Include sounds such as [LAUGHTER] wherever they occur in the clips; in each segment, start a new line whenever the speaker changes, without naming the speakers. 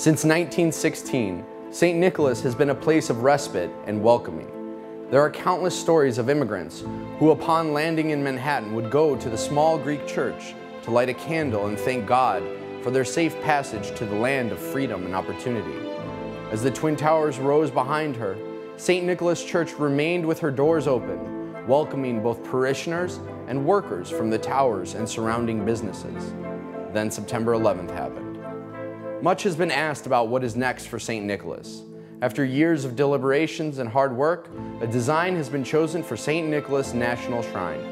Since 1916, St. Nicholas has been a place of respite and welcoming. There are countless stories of immigrants who, upon landing in Manhattan, would go to the small Greek church to light a candle and thank God for their safe passage to the land of freedom and opportunity. As the Twin Towers rose behind her, St. Nicholas Church remained with her doors open, welcoming both parishioners and workers from the towers and surrounding businesses. Then September 11th happened. Much has been asked about what is next for St. Nicholas. After years of deliberations and hard work, a design has been chosen for St. Nicholas National Shrine.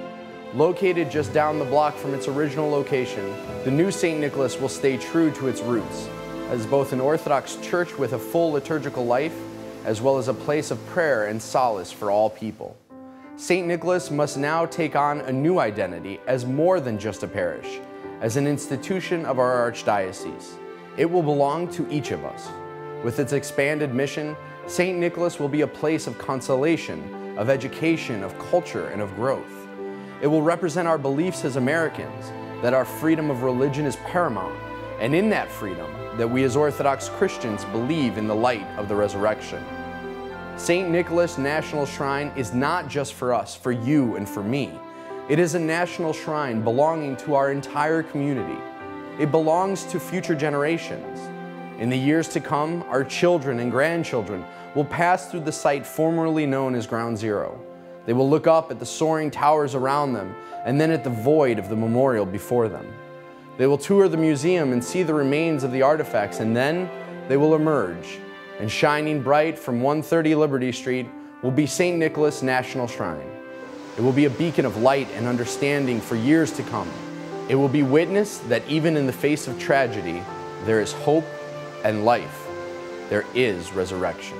Located just down the block from its original location, the new St. Nicholas will stay true to its roots, as both an Orthodox church with a full liturgical life, as well as a place of prayer and solace for all people. St. Nicholas must now take on a new identity as more than just a parish, as an institution of our Archdiocese. It will belong to each of us. With its expanded mission, St. Nicholas will be a place of consolation, of education, of culture, and of growth. It will represent our beliefs as Americans, that our freedom of religion is paramount, and in that freedom, that we as Orthodox Christians believe in the light of the resurrection. St. Nicholas National Shrine is not just for us, for you and for me. It is a national shrine belonging to our entire community. It belongs to future generations. In the years to come, our children and grandchildren will pass through the site formerly known as Ground Zero. They will look up at the soaring towers around them and then at the void of the memorial before them. They will tour the museum and see the remains of the artifacts, and then they will emerge. And shining bright from 130 Liberty Street will be St. Nicholas National Shrine. It will be a beacon of light and understanding for years to come. It will be witness that even in the face of tragedy, there is hope and life. There is resurrection.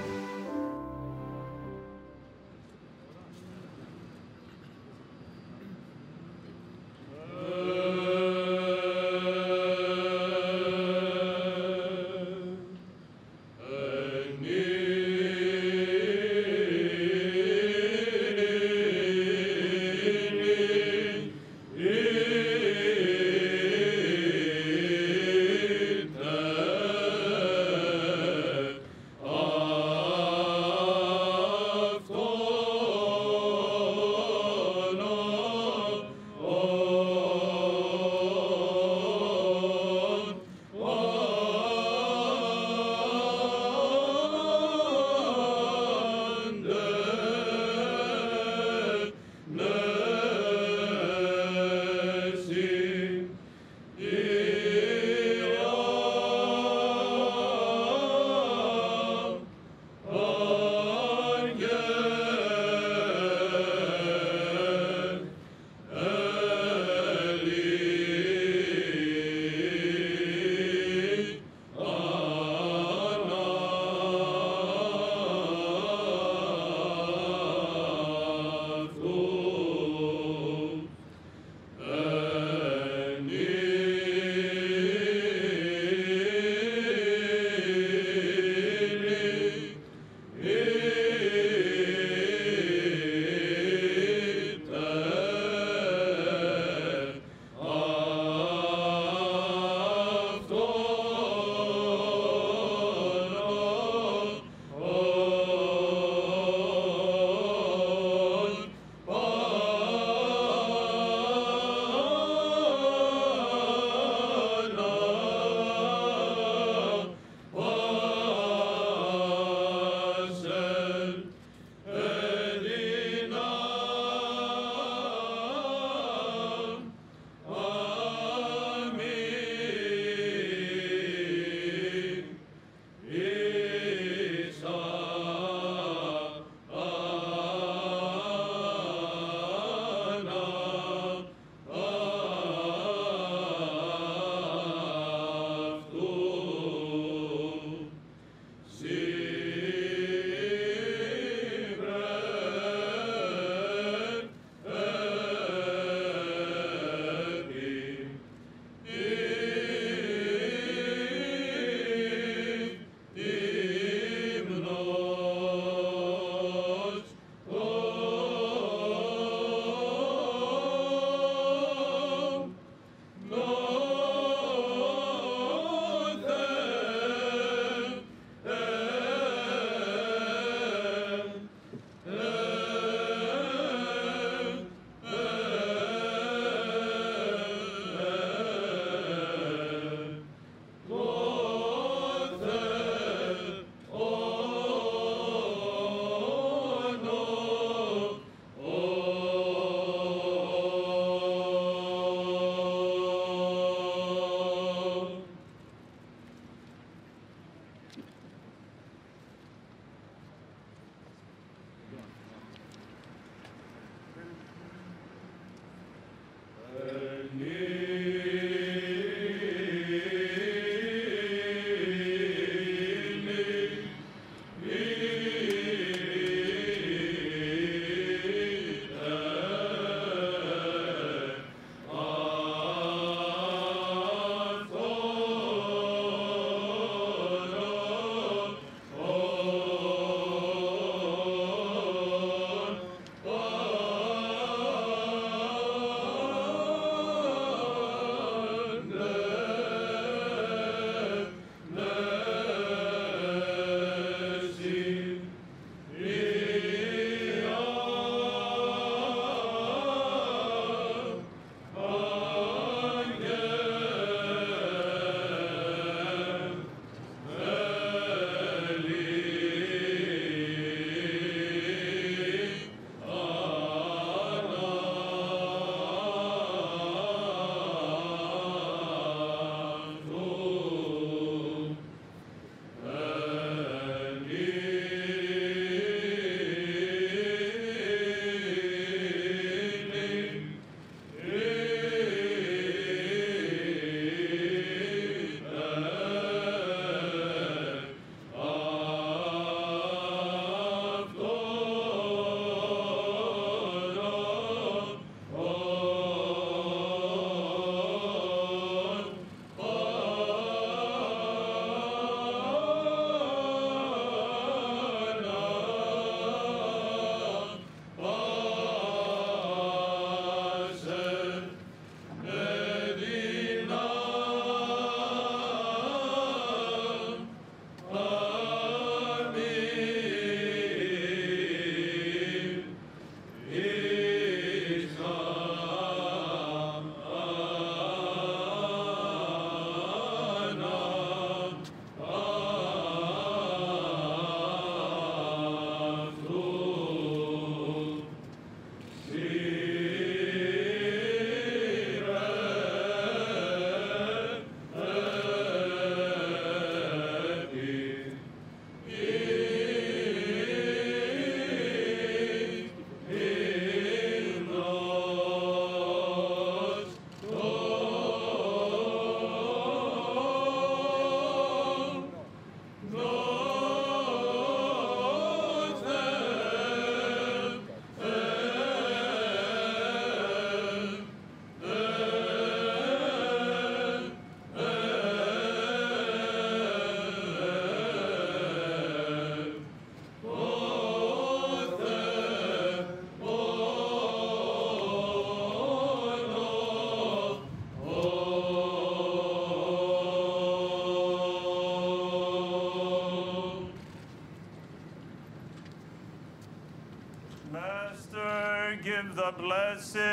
the blessing.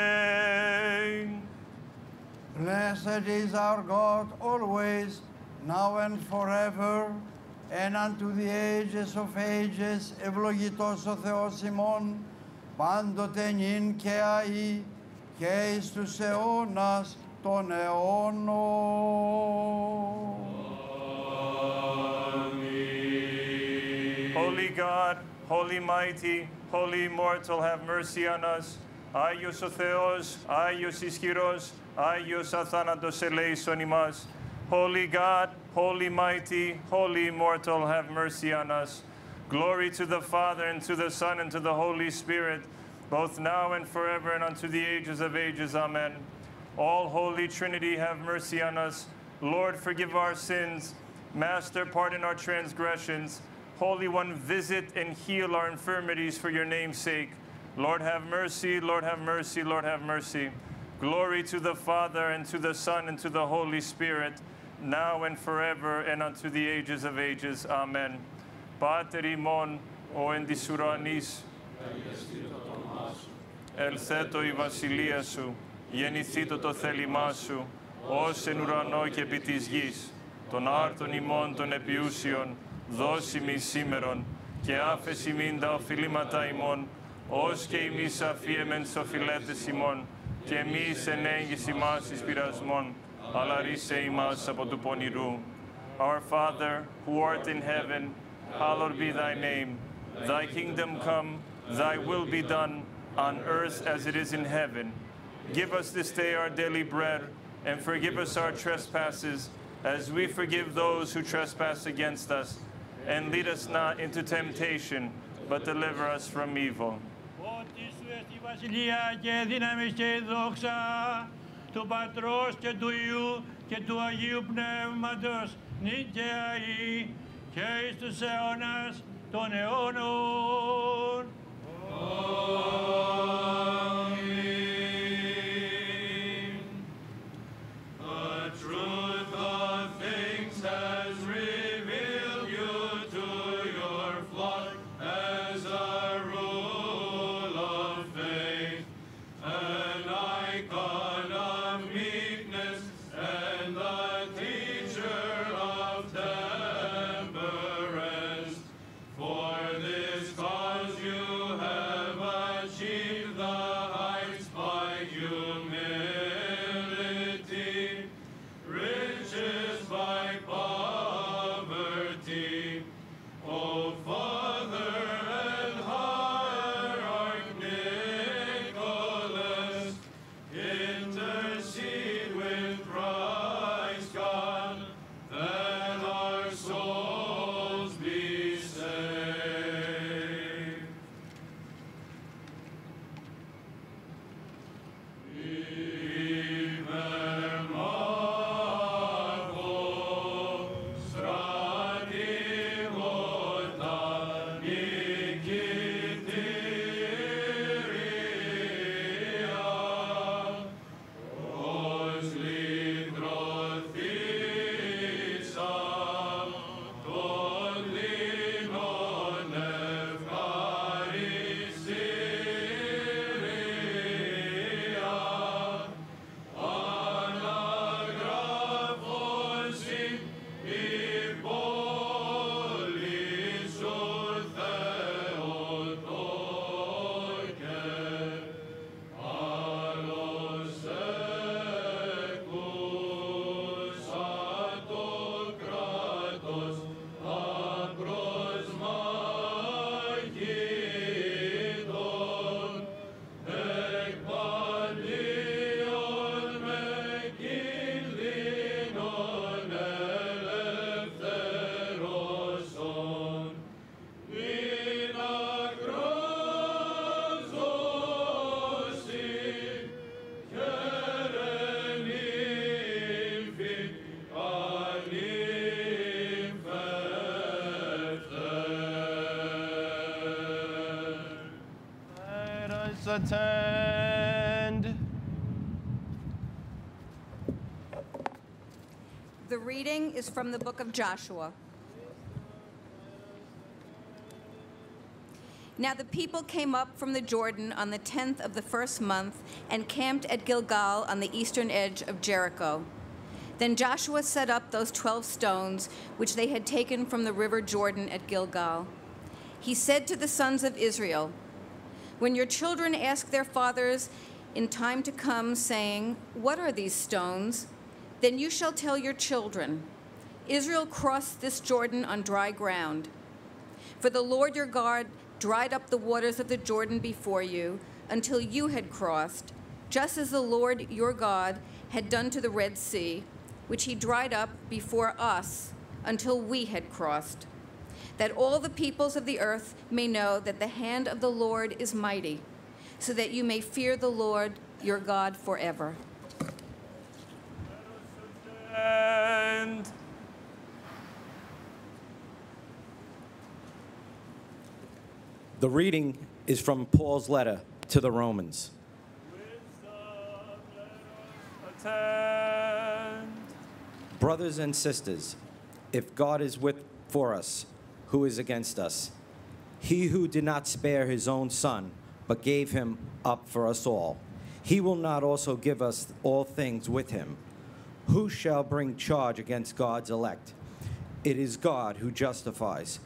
Blessed is our God always, now and forever, and unto the ages of ages, ευλογητός ο Θεός ημών, πάντοτε νυν και αεί, και εις τους αιώνας των αιώνων.
Holy God, Holy Mighty, Holy Immortal, have mercy on us. Άγιος ο Θεός, Άγιος ισχυρός, Άγιος αθάνατος ελέησον ημάς. Holy God, Holy Mighty, Holy Immortal, have mercy on us. Glory to the Father, and to the Son, and to the Holy Spirit, both now and forever, and unto the ages of ages. Amen. All Holy Trinity, have mercy on us. Lord, forgive our sins. Master, pardon our transgressions. Holy One, visit and heal our infirmities for your name's sake. Lord, have mercy. Lord, have mercy. Lord, have mercy. Glory to the Father, and to the Son, and to the Holy Spirit, now and forever, and unto the ages of ages. Amen. Pater ημών, ο εν της ουρανής, ελθέτω η βασιλεία σου, γεννηθήτω το θέλημά σου, ως εν ουρανό και επί της γης. Των άρτων ημών των επιούσιων, δώσει μη σήμερον, και άφεση μην τα οφειλήματα ημών, ως και εμείς αφίεμεν τις οφειλέτες ημών, και εμείς ενέγγις ημάς εις πειρασμών, αλλά ρίσε ημάς από του πονηρού. Our Father, who art in heaven, hallowed be thy name. Thy kingdom come, thy will be done, on earth as it is in heaven. Give us this day our daily bread, and forgive us our trespasses, as we forgive those who trespass against us. And lead us not into temptation, but deliver us from evil.
Ότι σου έστι η βασιλεία και δύναμη και η δόξα του Πατρός και του Υιού και του Αγίου Πνεύματος νίκαια ή και εις τους αιώνας των αιώνων.
Is from the book of Joshua. Now the people came up from the Jordan on the tenth of the first month and camped at Gilgal on the eastern edge of Jericho. Then Joshua set up those twelve stones which they had taken from the river Jordan at Gilgal. He said to the sons of Israel, When your children ask their fathers in time to come, saying, What are these stones? Then you shall tell your children, Israel crossed this Jordan on dry ground. For the Lord your God dried up the waters of the Jordan before you until you had crossed, just as the Lord your God had done to the Red Sea, which he dried up before us until we had crossed. That all the peoples of the earth may know that the hand of the Lord is mighty, so that you may fear the Lord your God forever.
The reading is from Paul's letter to the Romans. Brothers and sisters, if God is with for us, who is against us? He who did not spare his own son, but gave him up for us all, he will not also give us all things with him. Who shall bring charge against God's elect? It is God who justifies.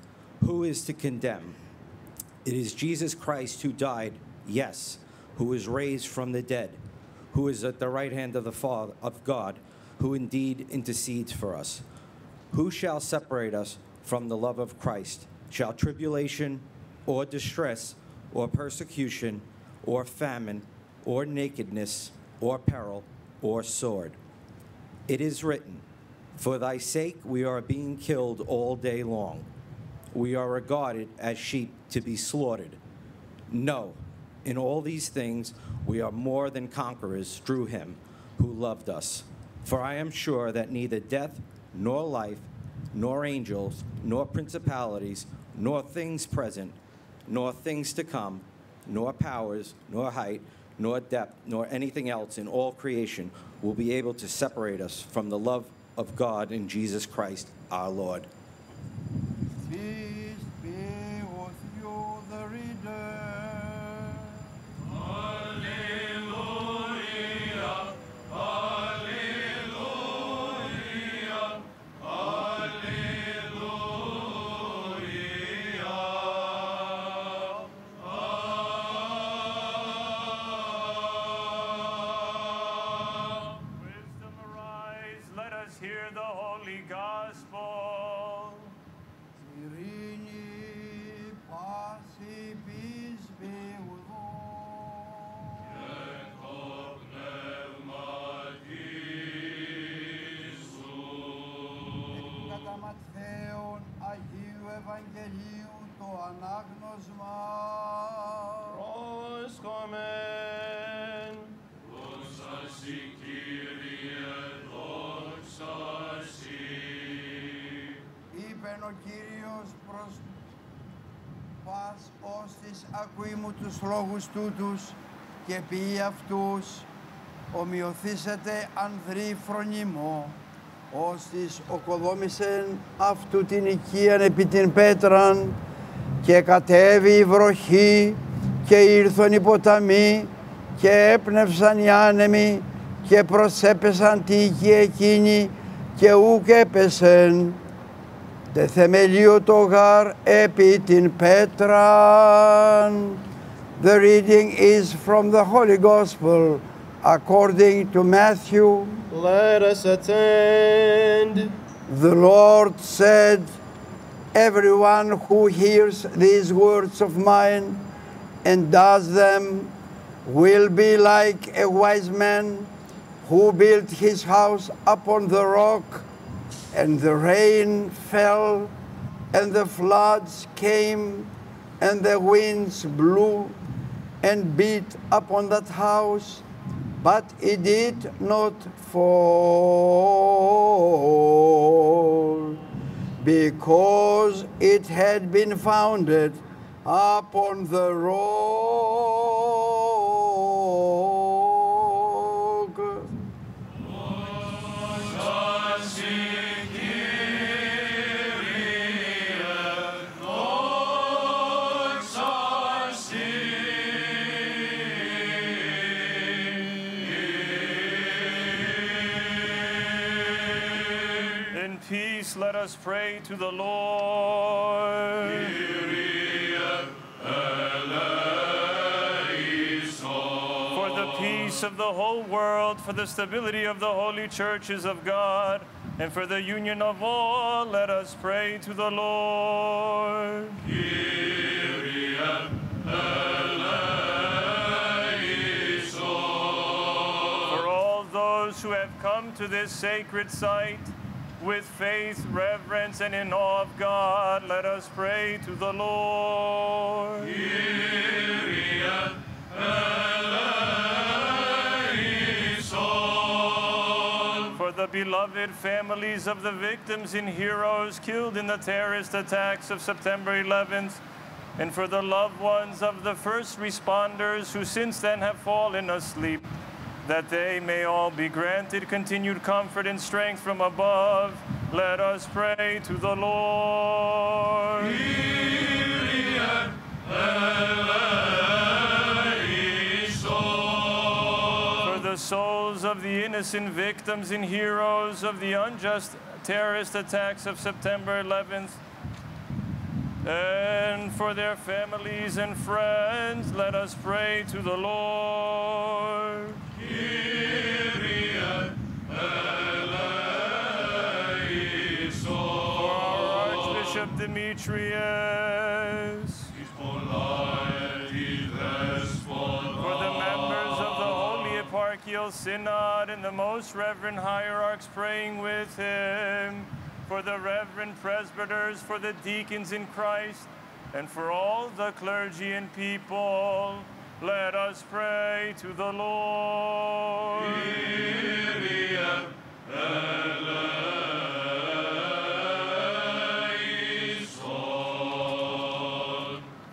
Who is to condemn? It is Jesus Christ who died, yes, who was raised from the dead, who is at the right hand of the Father of God, who indeed intercedes for us. Who shall separate us from the love of Christ? Shall tribulation or distress or persecution or famine or nakedness or peril or sword? It is written, For thy sake we are being killed all day long. We are regarded as sheep to be slaughtered. No, in all these things we are more than conquerors through him who loved us. For I am sure that neither death, nor life, nor angels, nor principalities, nor things present, nor things to come, nor powers, nor height, nor depth, nor anything else in all creation will be able to separate us from the love of God in Jesus Christ our Lord.
Be ως της ακούει μου τους λόγους τούτους και πει αυτούς ομοιωθήσετε ανδρή φρονίμο ως της οκοδόμησεν αυτού την οικίαν επί την πέτραν και κατέβη η βροχή και ήρθον οι ποταμοί και έπνευσαν οι άνεμοι και προσέπεσαν τη γη εκείνη και ούκ έπεσεν Τε θεμελίου το γάρ επί την πέτραν. The reading is from the Holy Gospel according to Matthew.
Let us attend.
The Lord said, Everyone who hears these words of mine and does them will be like a wise man who built his house upon the rock, and the rain fell, and the floods came, and the winds blew and beat upon that house, but it did not fall because it had been founded upon the rock.
Let us pray to the Lord. For the peace of the whole world, for the stability of the holy churches of God, and for the union of all, let us pray to the Lord. For all those who have come to this sacred site with faith, reverence, and in awe of God, let us pray to the Lord. For the beloved families of the victims and heroes killed in the terrorist attacks of September 11th, and for the loved ones of the first responders who since then have fallen asleep, that they may all be granted continued comfort and strength from above, let us pray to the Lord. For the souls of the innocent victims and heroes of the unjust terrorist attacks of September 11th, and for their families and friends, let us pray to the Lord. Archbishop Demetrios. For the members of the Holy Eparchial Synod and the most reverend hierarchs praying with him, for the reverend presbyters, for the deacons in Christ, and for all the clergy and people, let us pray to the Lord.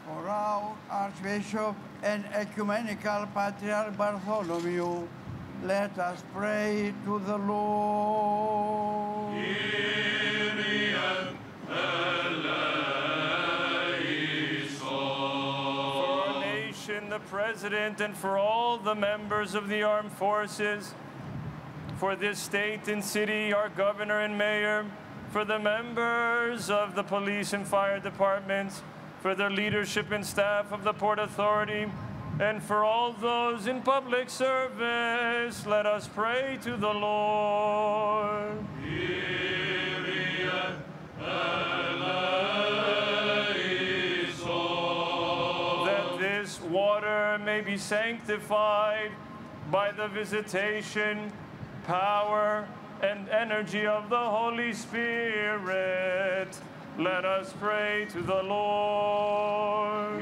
For our Archbishop and Ecumenical Patriarch Bartholomew, let us pray to the Lord.
For the president, and for all the members of the armed forces, for this state and city, our governor and mayor, for the members of the police and fire departments, for the leadership and staff of the Port Authority, and for all those in public service, let us pray to the Lord. May be sanctified by the visitation, power, and energy of the Holy Spirit. Let us pray to the Lord.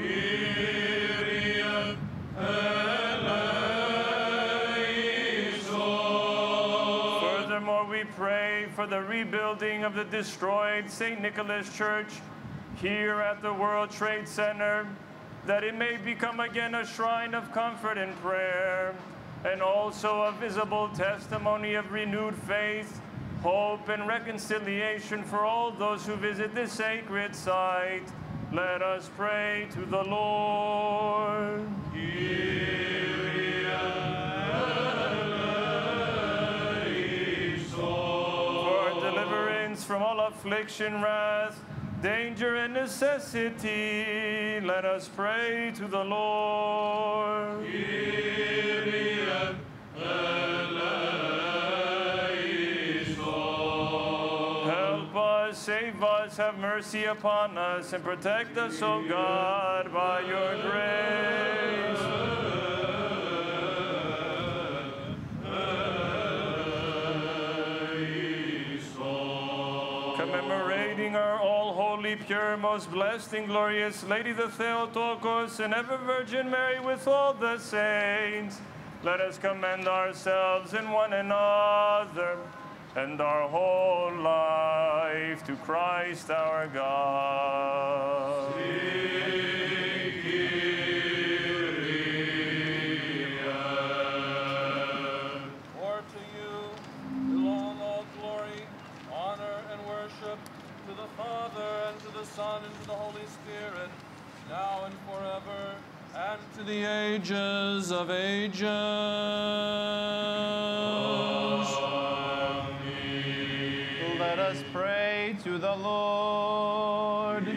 Furthermore, we pray for the rebuilding of the destroyed St. Nicholas Church here at the World Trade Center, that it may become again a shrine of comfort and prayer, and also a visible testimony of renewed faith, hope, and reconciliation for all those who visit this sacred site. Let us pray to the Lord. for deliverance from all affliction, wrath, danger, and necessity. Let us pray to the Lord. Help us, save us, have mercy upon us, and protect us, O God, by your grace. Pure, most blessed, and glorious Lady the Theotokos and ever Virgin Mary with all the saints. Let us commend ourselves and one another and our whole life to Christ our God.
And to the ages of ages.
Let us pray. pray to the Lord.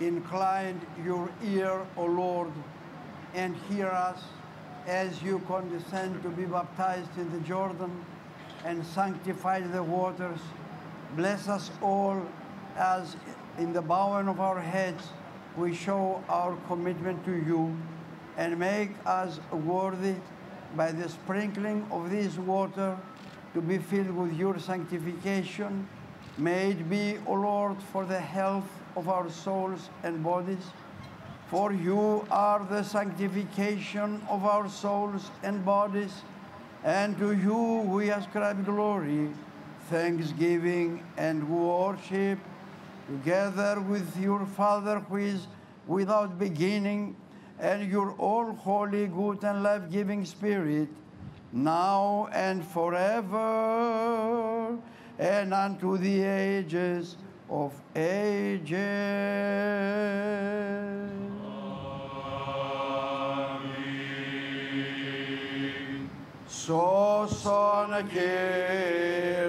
Incline your ear, O Lord, and hear us as you condescend to be baptized in the Jordan and sanctify the waters. Bless us all as in the bowing of our heads we show our commitment to you and make us worthy by the sprinkling of this water to be filled with your sanctification. May it be, O Lord, for the health of our souls and bodies. For you are the sanctification of our souls and bodies, and to you we ascribe glory, thanksgiving, and worship, together with your Father who is without beginning, and your all holy, good, and life giving Spirit, now and forever, and unto the ages of ages. Amen. So, son, Kyrie.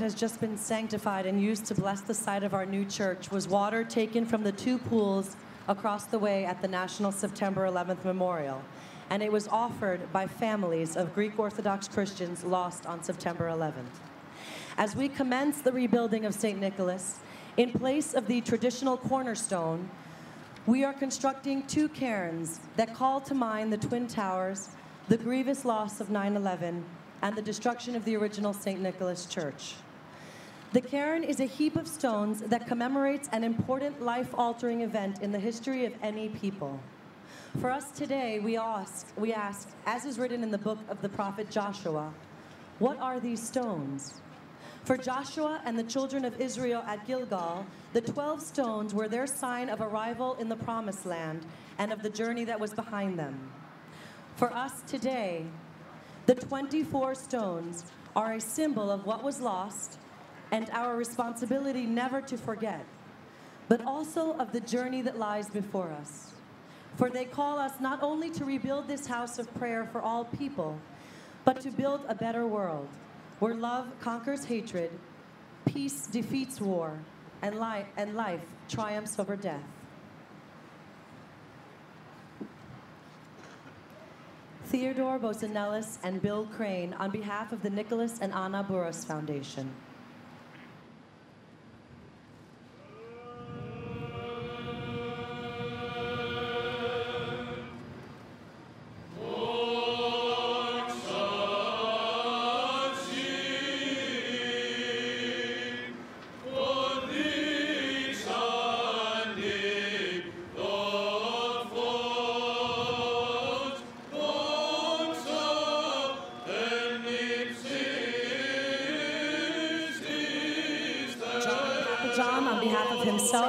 That has just been sanctified and used to bless the site of our new church was water taken from the two pools across the way at the National September 11th Memorial, and it was offered by families of Greek Orthodox Christians lost on September 11th. As we commence the rebuilding of St. Nicholas, in place of the traditional cornerstone, we are constructing two cairns that call to mind the Twin Towers, the grievous loss of 9 11, and the destruction of the original St. Nicholas Church. The cairn is a heap of stones that commemorates an important life altering event in the history of any people. For us today, we ask, we ask, as is written in the book of the prophet Joshua, what are these stones? For Joshua and the children of Israel at Gilgal, the 12 stones were their sign of arrival in the promised land and of the journey that was behind them. For us today, the 24 stones are a symbol of what was lost and our responsibility never to forget, but also of the journey that lies before us. For they call us not only to rebuild this house of prayer for all people, but to build a better world where love conquers hatred, peace defeats war, and life, and life triumphs over death. Theodore Bosanellis and Bill Crane on behalf of the Nicholas and Anna Bouras Foundation.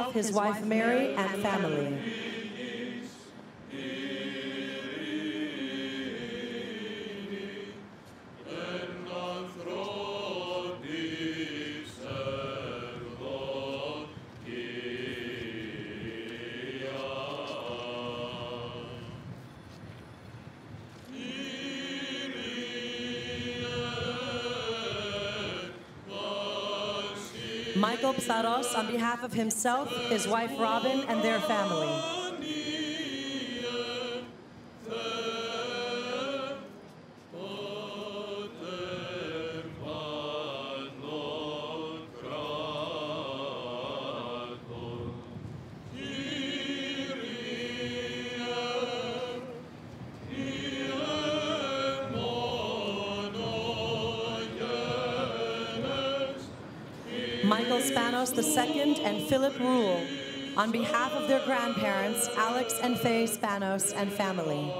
Himself, his wife Mary, and family. On behalf of himself, his wife Robin, and their family. On behalf of their grandparents, Alex and Faye Spanos and family.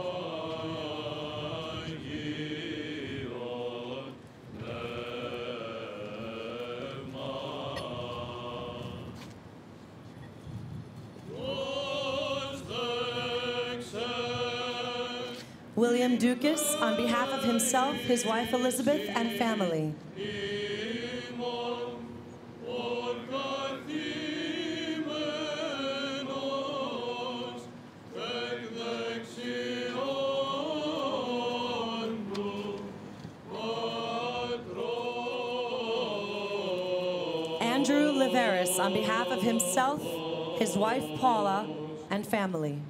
William Dukas on behalf of himself, his wife Elizabeth, and family. Himself, his wife Paula, and family.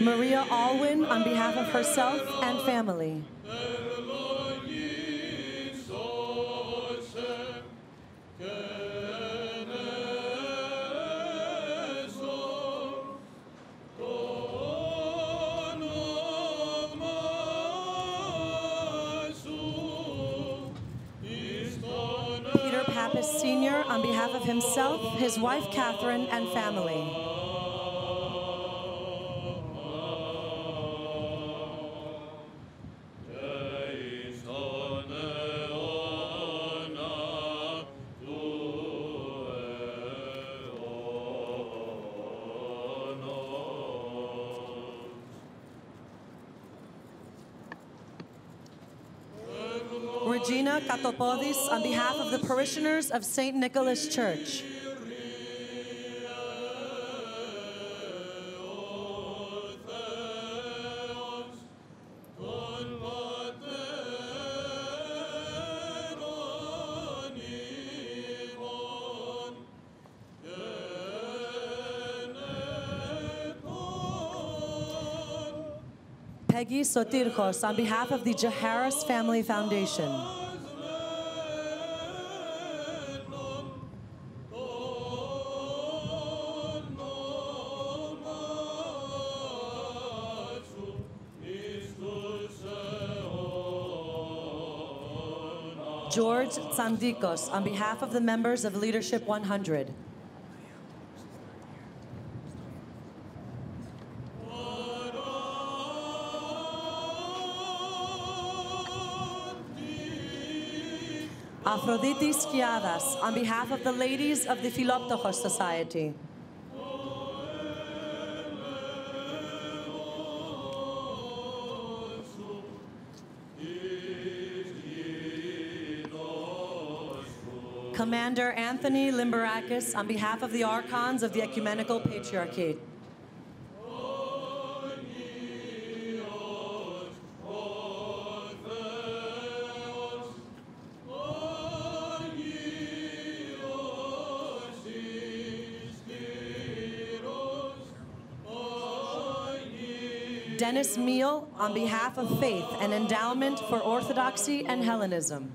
Maria Alwyn on behalf of herself and family. Himself, his wife Catherine, and family. Katopodis on behalf of the parishioners of St. Nicholas Church. Peggy Sotirkos on behalf of the Jaharis Family Foundation. Tsandikos on behalf of the members of Leadership 100. Aphrodite Skiadas on behalf of the ladies of the Philoptochos Society. Commander Anthony Limberakis on behalf of the Archons of the Ecumenical Patriarchate. Dennis Mehiel on behalf of Faith, an endowment for Orthodoxy and Hellenism.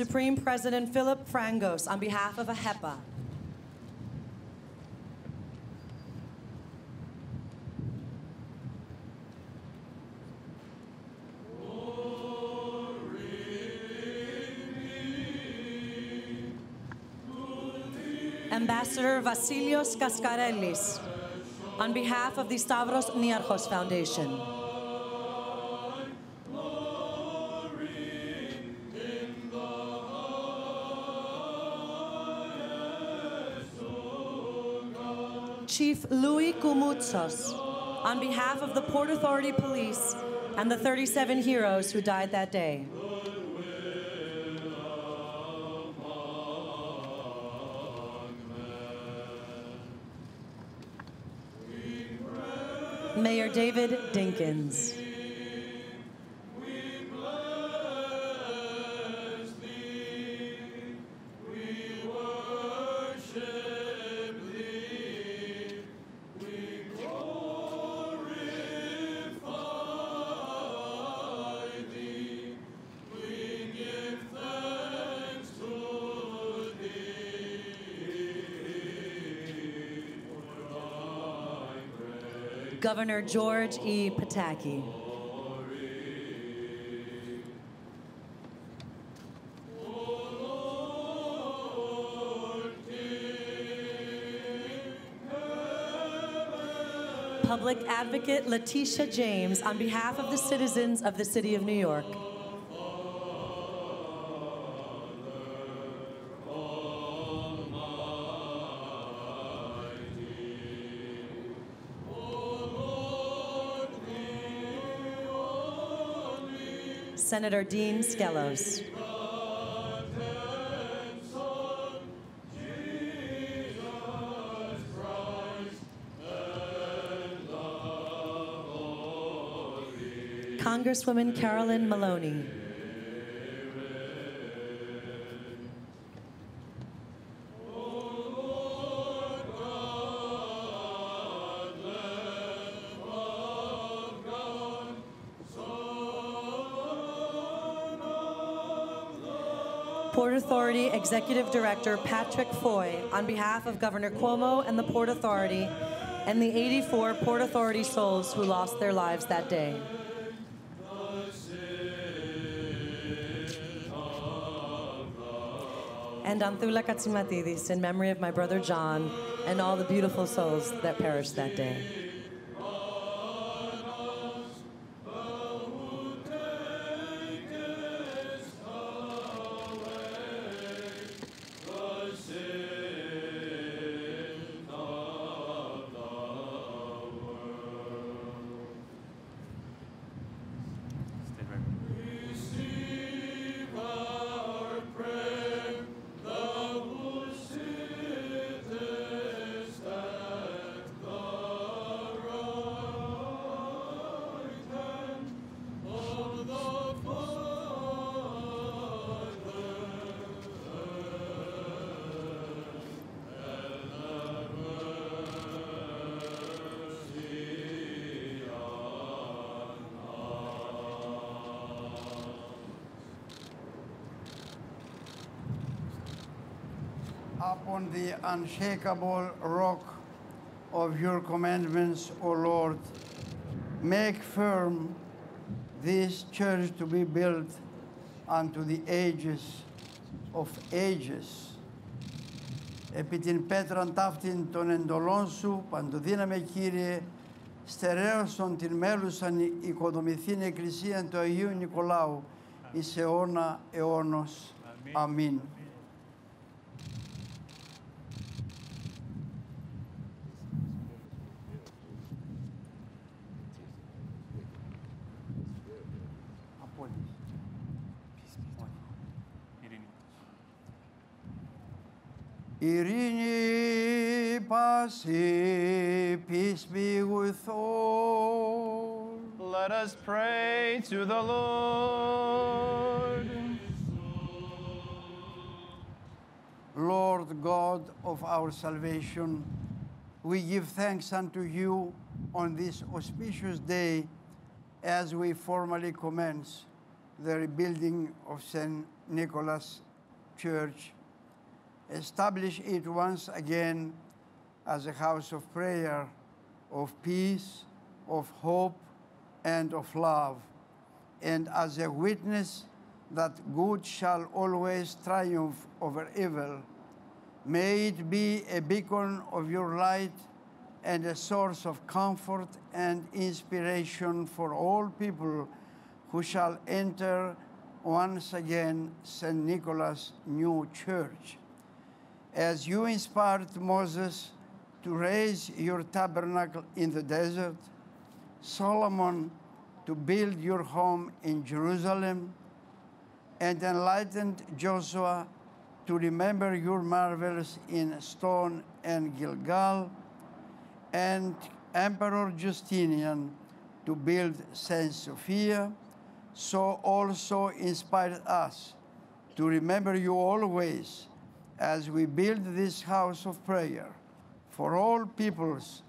Supreme President Philip Frangos on behalf of AHEPA. Ambassador Vasilios Kaskarellis on behalf of the Stavros Niarchos Foundation. Louis Koumoutsos, on behalf of the Port Authority Police and the 37 heroes who died that day. Mayor David Dinkins. Governor George E. Pataki. Public Advocate Letitia James on behalf of the citizens of the City of New York. Senator Dean Skelos. Congresswoman Carolyn Maloney. Authority Executive Director Patrick Foy, on behalf of Governor Cuomo and the Port Authority, and the 84 Port Authority souls who lost their lives that day. And Anthula Katsimatidis, in memory of my brother John and all the beautiful souls that perished that day.
unshakable rock of your commandments, O Lord. Make firm this church to be built unto the ages of ages. Επί την πέτραν ταύτην των εντολών σου, παντοδύναμε Κύριε, στερέωσον την μέλουσαν οικοδομηθήν εκκλησία του Αγίου Νικολάου, εις αιώνα αιώνος. Αμήν. Irini, Pasi, peace be with all.
Let us pray to the Lord.
Lord God of our salvation, we give thanks unto you on this auspicious day as we formally commence the rebuilding of St. Nicholas Church Establish it once again as a house of prayer, of peace, of hope, and of love, and as a witness that good shall always triumph over evil. May it be a beacon of your light and a source of comfort and inspiration for all people who shall enter once again St. Nicholas' new church. As you inspired Moses to raise your tabernacle in the desert, Solomon to build your home in Jerusalem, and enlightened Joshua to remember your marvels in stone and Gilgal, and Emperor Justinian to build Saint Sophia, so also inspired us to remember you always as we build this house of prayer for all peoples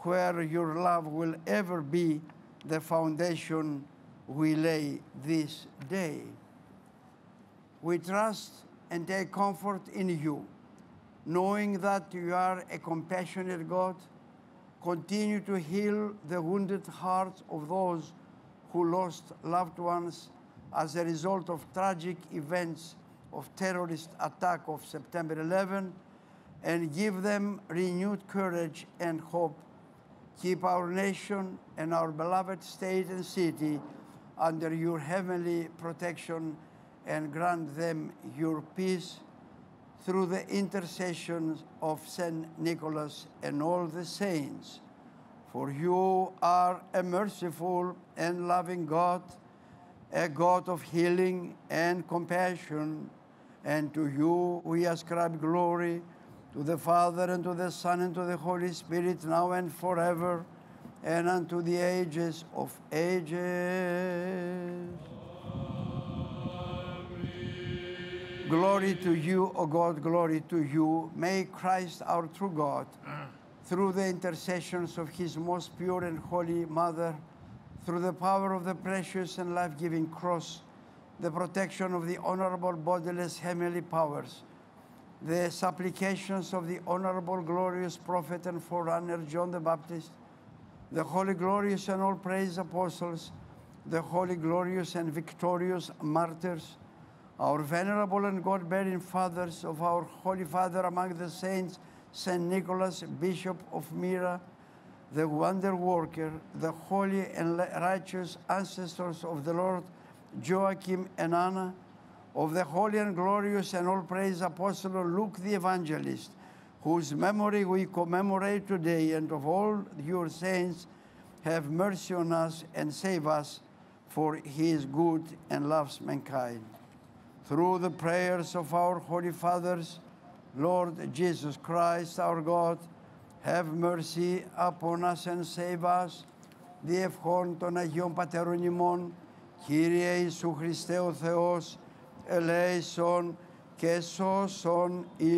where your love will ever be the foundation we lay this day. We trust and take comfort in you, knowing that you are a compassionate God. Continue to heal the wounded hearts of those who lost loved ones as a result of tragic events of terrorist attack of September 11 and give them renewed courage and hope. Keep our nation and our beloved state and city under your heavenly protection and grant them your peace through the intercessions of Saint Nicholas and all the saints. For you are a merciful and loving God, a God of healing and compassion, and to you we ascribe glory, to the Father, and to the Son, and to the Holy Spirit, now and forever, and unto the ages of ages. Glory to you, O God, glory to you. May Christ, our true God, through the intercessions of his most pure and holy Mother, through the power of the precious and life giving cross, the protection of the honorable bodiless heavenly powers, the supplications of the honorable glorious prophet and forerunner John the Baptist, the holy glorious and all praise apostles, the holy glorious and victorious martyrs, our venerable and God bearing fathers of our Holy Father among the saints, Saint Nicholas, Bishop of Myra, the wonder worker, the holy and righteous ancestors of the Lord, Joachim and Anna, of the holy and glorious and all praise apostle Luke the evangelist, whose memory we commemorate today, and of all your saints, have mercy on us and save us, for he is good and loves mankind. Through the prayers of our holy fathers, Lord Jesus Christ, our God, have mercy upon us and save us. Διευχών των Αγίων Πατέρων ημών, Κύριε Ιησού Χριστέ ο Θεός, ελέησον και σώσον
Prayers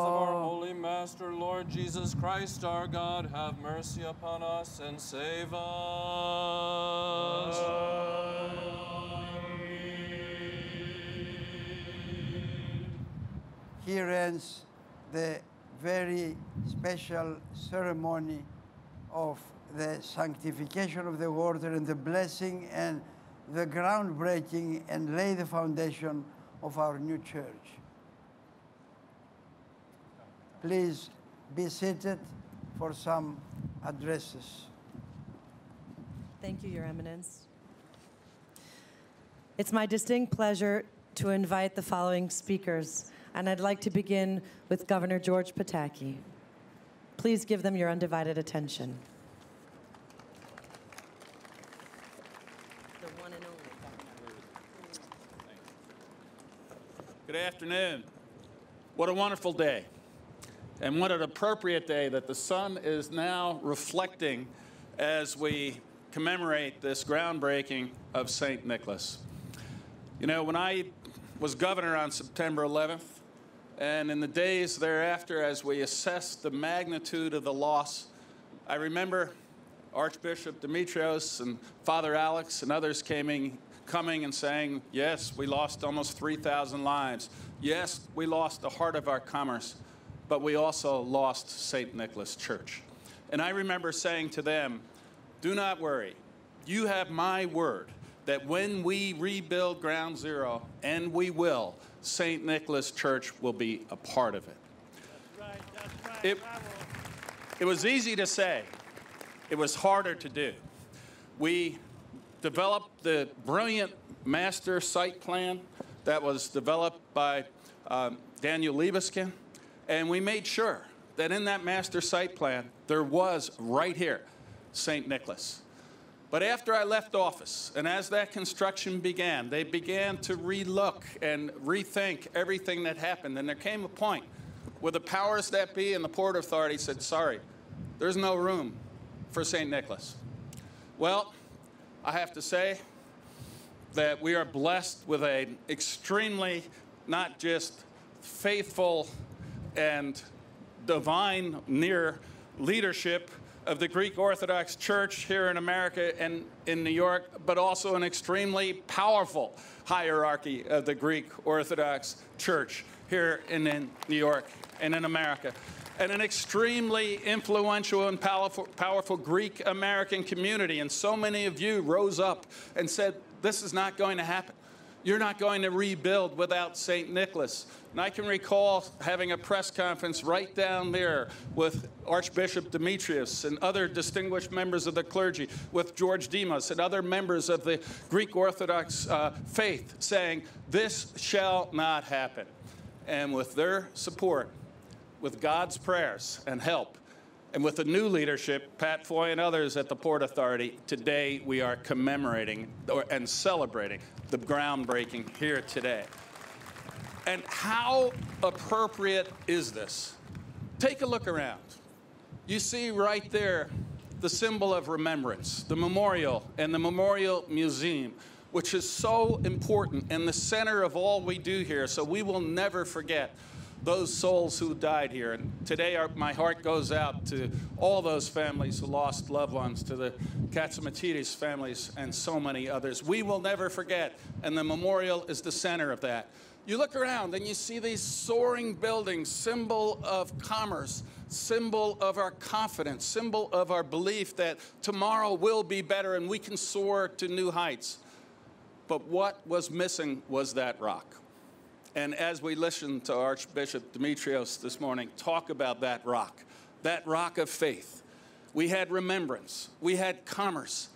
of our
ημάς.
Holy Master, Lord Jesus Christ, our God, have mercy upon us and save us.
Here ends the very special ceremony of the sanctification of the water and the blessing and the groundbreaking and lay the foundation of our new church. Please be seated for some addresses.
Thank you, Your Eminence. It's my distinct pleasure to invite the following speakers, and I'd like to begin with Governor George Pataki. Please give them your undivided attention.
Afternoon. What a wonderful day. And what an appropriate day that the sun is now reflecting as we commemorate this groundbreaking of St. Nicholas. You know, when I was governor on September 11th, and in the days thereafter, as we assessed the magnitude of the loss, I remember Archbishop Demetrios and Father Alex and others coming, coming and saying, Yes, we lost almost 3,000 lives. Yes, we lost the heart of our commerce, but we also lost St. Nicholas Church. And I remember saying to them, Do not worry. You have my word that when we rebuild Ground Zero, and we will, St. Nicholas Church will be a part of it. It, it was easy to say, it was harder to do. We developed the brilliant master site plan that was developed by um, Daniel Libeskind, and we made sure that in that master site plan there was right here St. Nicholas. But after I left office, and as that construction began, they began to relook and rethink everything that happened. And there came a point where the powers that be and the Port Authority said, sorry, there's no room for St. Nicholas. Well, I have to say that we are blessed with an extremely, not just faithful and divine near leadership of the Greek Orthodox Church here in America and in New York, but also an extremely powerful hierarchy of the Greek Orthodox Church here in, in New York and in America. And an extremely influential and powerful, powerful Greek American community. And so many of you rose up and said, This is not going to happen. You're not going to rebuild without St. Nicholas. And I can recall having a press conference right down there with Archbishop Demetrios and other distinguished members of the clergy, with George Demos and other members of the Greek Orthodox uh, faith, saying, This shall not happen. And with their support, with God's prayers and help, and with the new leadership, Pat Foy and others at the Port Authority, today we are commemorating and celebrating the groundbreaking here today. And how appropriate is this? Take a look around. You see right there the symbol of remembrance, the memorial and the Memorial Museum, which is so important and the center of all we do here, so we will never forget those souls who died here. And today, our, my heart goes out to all those families who lost loved ones, to the Katsimatidis families, and so many others. We will never forget, and the memorial is the center of that. You look around and you see these soaring buildings, symbol of commerce, symbol of our confidence, symbol of our belief that tomorrow will be better and we can soar to new heights. But what was missing was that rock. And as we listened to Archbishop Demetrios this morning talk about that rock, that rock of faith, we had remembrance, we had commerce,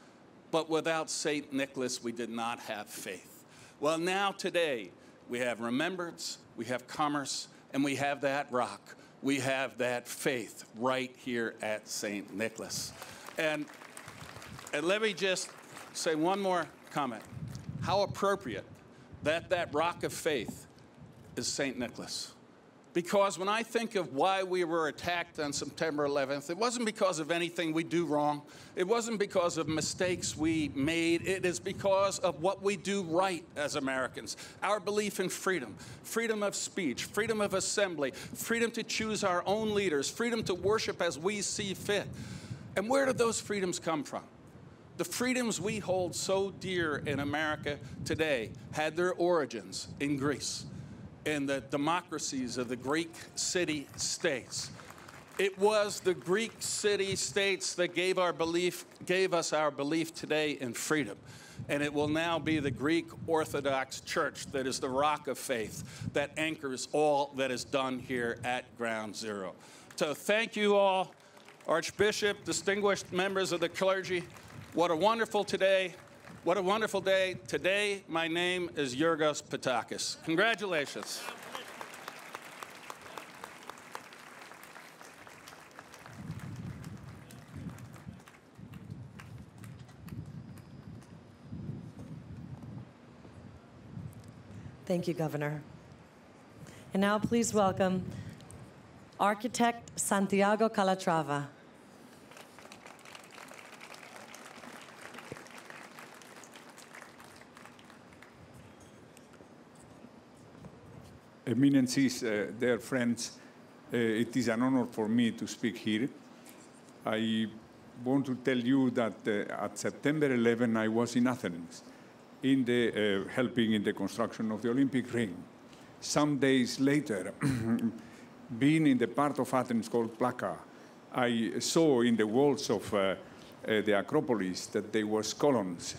but without St. Nicholas, we did not have faith. Well, now today, we have remembrance, we have commerce, and we have that rock. We have that faith right here at St. Nicholas. And, and let me just say one more comment. How appropriate that that rock of faith is St. Nicholas. Because when I think of why we were attacked on September 11th, it wasn't because of anything we do wrong. It wasn't because of mistakes we made. It is because of what we do right as Americans. Our belief in freedom, freedom of speech, freedom of assembly, freedom to choose our own leaders, freedom to worship as we see fit. And where did those freedoms come from? The freedoms we hold so dear in America today had their origins in Greece in the democracies of the Greek city states. It was the Greek city states that gave, our belief, gave us our belief today in freedom. And it will now be the Greek Orthodox Church that is the rock of faith that anchors all that is done here at Ground Zero. So thank you all, Archbishop, distinguished members of the clergy. What a wonderful today. What a wonderful day. Today, my name is Yorgos Patakis. Congratulations.
Thank you, Governor. And now please welcome architect Santiago Calatrava.
Eminencies, uh, dear friends, uh, it is an honor for me to speak here. I want to tell you that uh, at September 11, I was in Athens, in the uh, helping in the construction of the Olympic ring. Some days later, [CLEARS THROAT] being in the part of Athens called Plaka, I saw in the walls of uh, uh, the Acropolis that there was columns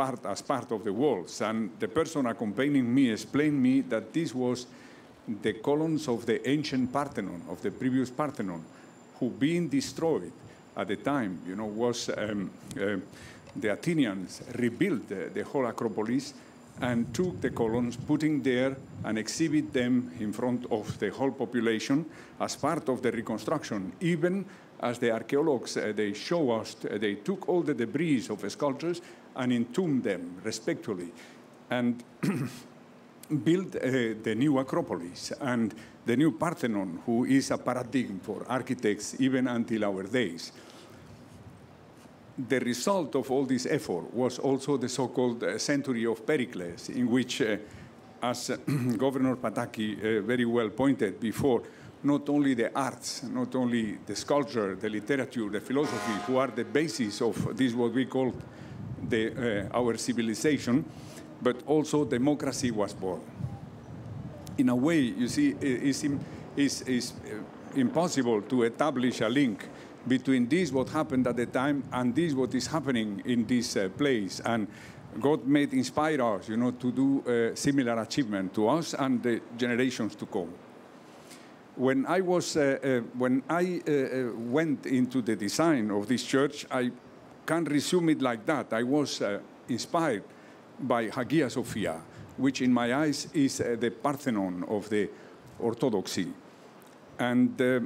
part, as part of the walls. And the person accompanying me explained me that this was the columns of the ancient Parthenon, of the previous Parthenon, who being destroyed at the time, you know, was um, uh, the Athenians rebuilt the, the whole Acropolis and took the columns, putting there and exhibit them in front of the whole population as part of the reconstruction. Even as the archaeologists, uh, they show us, uh, they took all the debris of the sculptures and entomb them respectfully. And [CLEARS THROAT] build uh, the new Acropolis and the new Parthenon, who is a paradigm for architects even until our days. The result of all this effort was also the so-called uh, century of Pericles, in which, uh, as [CLEARS THROAT] Governor Pataki uh, very well pointed before, not only the arts, not only the sculpture, the literature, the philosophy, who are the basis of this what we call the, uh, our civilization, but also democracy was born. In a way, you see, it's, it's, it's impossible to establish a link between this, what happened at the time, and this, what is happening in this uh, place. And God made inspire us, you know, to do a similar achievement to us and the generations to come. When I was, uh, uh, when I uh, uh, went into the design of this church, I can't resume it like that. I was uh, inspired by Hagia Sophia, which in my eyes is uh, the Parthenon of the Orthodoxy. And uh,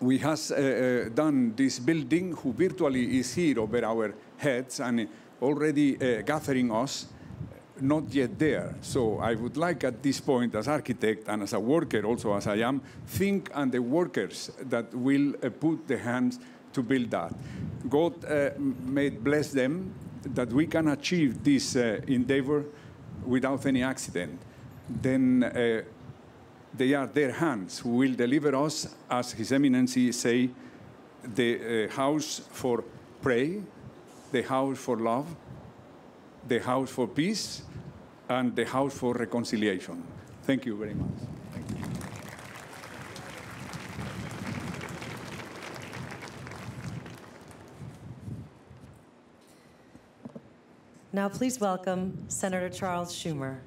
we have uh, uh, done this building, who virtually is here over our heads and already uh, gathering us, not yet there. So I would like at this point, as architect and as a worker, also as I am, think and the workers that will put the hands to build that. God uh, may bless them that we can achieve this uh, endeavor without any accident, then uh, they are their hands who will deliver us, as His Eminency say, the uh, house for pray, the house for love, the house for peace, and the house for reconciliation. Thank you very much.
Now, please welcome Senator Charles Schumer.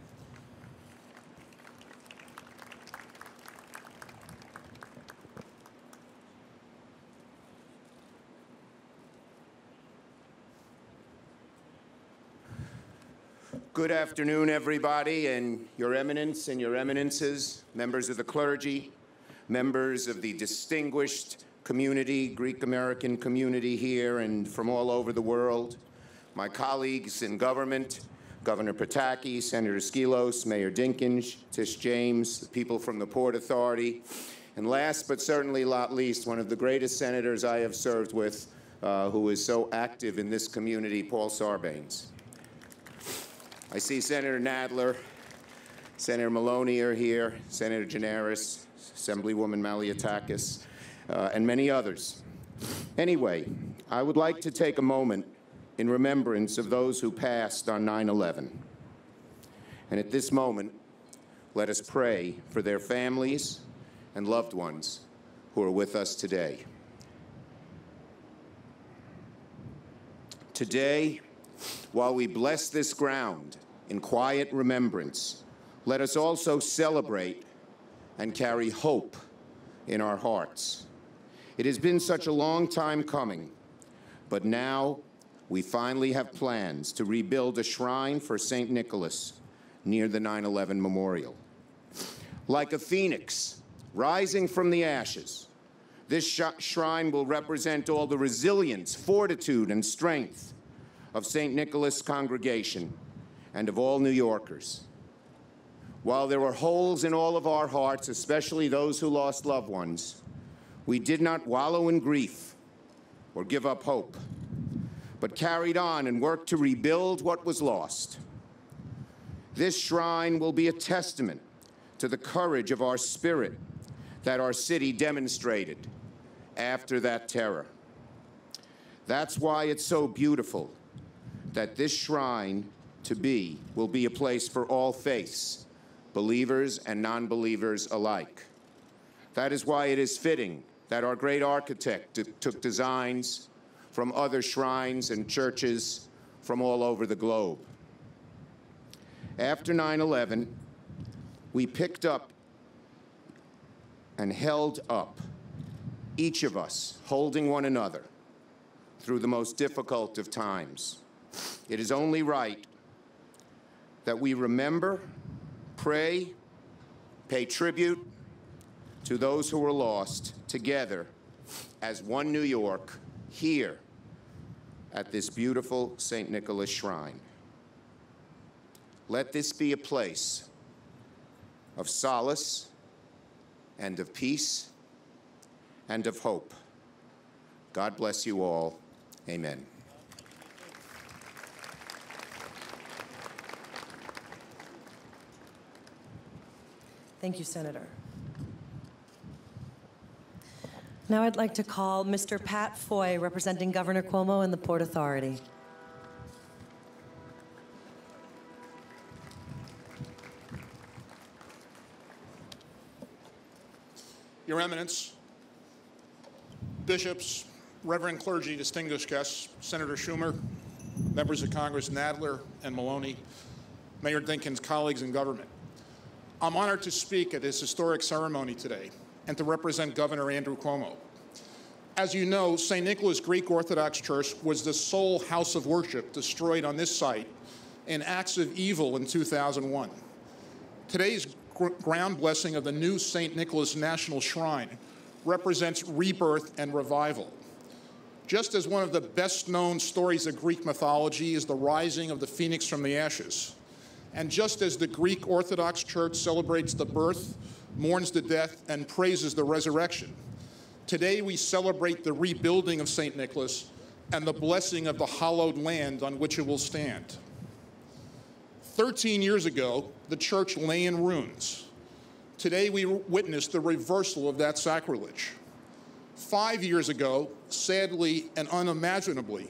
Good afternoon, everybody, and Your Eminence and Your Eminences, members of the clergy, members of the distinguished community, Greek American community here and from all over the world, my colleagues in government, Governor Pataki, Senator Skelos, Mayor Dinkins, Tish James, the people from the Port Authority, and last but certainly not least, one of the greatest senators I have served with, uh, who is so active in this community, Paul Sarbanes. I see Senator Nadler, Senator Maloney are here, Senator Gianaris, Assemblywoman Malliotakis, uh, and many others. Anyway, I would like to take a moment in remembrance of those who passed on 9 11. And at this moment, let us pray for their families and loved ones who are with us today. Today, while we bless this ground in quiet remembrance, let us also celebrate and carry hope in our hearts. It has been such a long time coming, but now we finally have plans to rebuild a shrine for St. Nicholas near the 9 11 memorial. Like a phoenix rising from the ashes, this sh shrine will represent all the resilience, fortitude, and strength of St. Nicholas congregation and of all New Yorkers. While there were holes in all of our hearts, especially those who lost loved ones, we did not wallow in grief or give up hope, but carried on and worked to rebuild what was lost. This shrine will be a testament to the courage of our spirit that our city demonstrated after that terror. That's why it's so beautiful that this shrine to be will be a place for all faiths, believers and non believers alike. That is why it is fitting that our great architect took designs from other shrines and churches from all over the globe. After 9 11, we picked up and held up, each of us holding one another through the most difficult of times. It is only right that we remember, pray, pay tribute to those who were lost together as one New York here at this beautiful St. Nicholas Shrine. Let this be a place of solace and of peace and of hope. God bless you all. Amen.
Thank you, Senator. Now I'd like to call Mr. Pat Foy, representing Governor Cuomo and the Port Authority.
Your Eminence, bishops, reverend clergy, distinguished guests, Senator Schumer, members of Congress Nadler and Maloney, Mayor Dinkins, colleagues in government. I'm honored to speak at this historic ceremony today and to represent Governor Andrew Cuomo. As you know, St. Nicholas Greek Orthodox Church was the sole house of worship destroyed on this site in acts of evil in 2001. Today's gr- ground blessing of the new St. Nicholas National Shrine represents rebirth and revival. Just as one of the best known stories of Greek mythology is the rising of the phoenix from the ashes, and just as the Greek Orthodox Church celebrates the birth, mourns the death, and praises the resurrection, today we celebrate the rebuilding of St. Nicholas and the blessing of the hallowed land on which it will stand. 13 years ago, the church lay in ruins. Today, we witness the reversal of that sacrilege. Five years ago, sadly and unimaginably,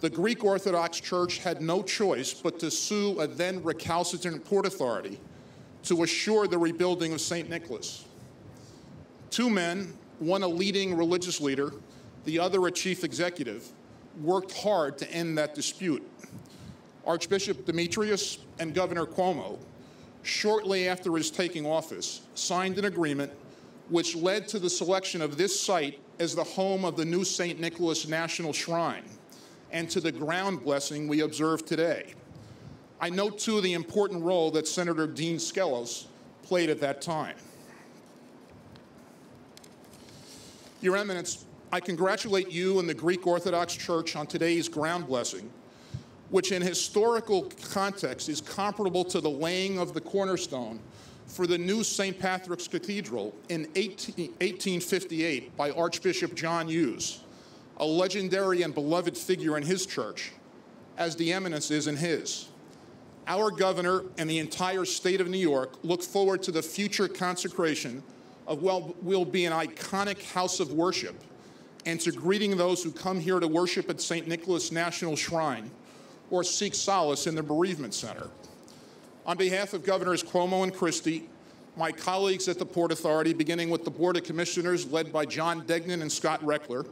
the Greek Orthodox Church had no choice but to sue a then recalcitrant port authority to assure the rebuilding of St. Nicholas. Two men, one a leading religious leader, the other a chief executive, worked hard to end that dispute. Archbishop Demetrios and Governor Cuomo, shortly after his taking office, signed an agreement which led to the selection of this site as the home of the new St. Nicholas National Shrine and to the ground blessing we observe today. I note, too, the important role that Senator Dean Skelos played at that time. Your Eminence, I congratulate you and the Greek Orthodox Church on today's ground blessing, which in historical context is comparable to the laying of the cornerstone for the new St. Patrick's Cathedral in 18, 1858 by Archbishop John Hughes, a legendary and beloved figure in his church, as the eminence is in his. Our governor and the entire state of New York look forward to the future consecration of what will be an iconic house of worship and to greeting those who come here to worship at St. Nicholas National Shrine or seek solace in the Bereavement Center. On behalf of Governors Cuomo and Christie, my colleagues at the Port Authority, beginning with the Board of Commissioners led by John Degnan and Scott Rechler,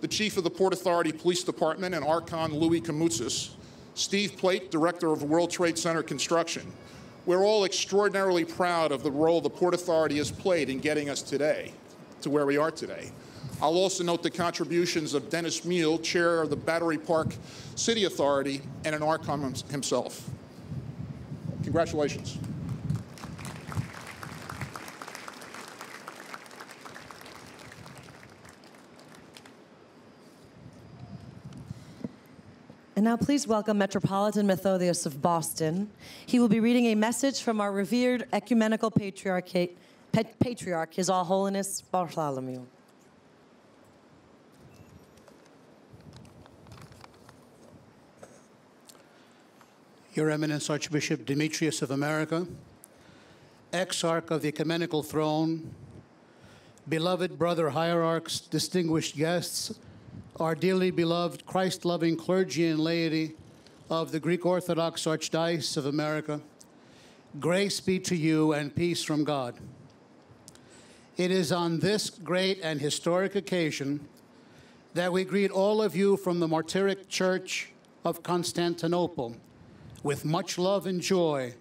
the Chief of the Port Authority Police Department and Archon Louis Koumoutsos, Steve Plate, Director of World Trade Center Construction. We're all extraordinarily proud of the role the Port Authority has played in getting us today, to where we are today. I'll also note the contributions of Dennis Mehiel, Chair of the Battery Park City Authority, and an Archon himself. Congratulations.
And now please welcome Metropolitan Methodius of Boston. He will be reading a message from our revered ecumenical patriarchate, pat- patriarch, His All Holiness Bartholomew.
Your Eminence Archbishop Demetrios of America, Exarch of the Ecumenical Throne, beloved brother hierarchs, distinguished guests, our dearly beloved Christ loving clergy and laity of the Greek Orthodox Archdiocese of America, grace be to you and peace from God. It is on this great and historic occasion that we greet all of you from the Martyric Church of Constantinople, with much love and joy,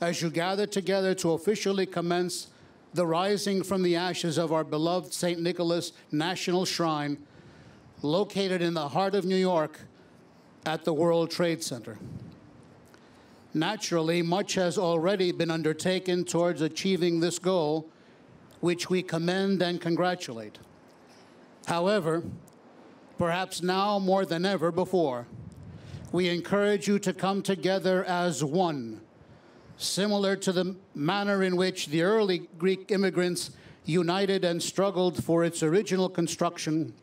as you gather together to officially commence the rising from the ashes of our beloved St. Nicholas National Shrine, located in the heart of New York at the World Trade Center. Naturally, much has already been undertaken towards achieving this goal, which we commend and congratulate. However, perhaps now more than ever before, we encourage you to come together as one, similar to the manner in which the early Greek immigrants united and struggled for its original construction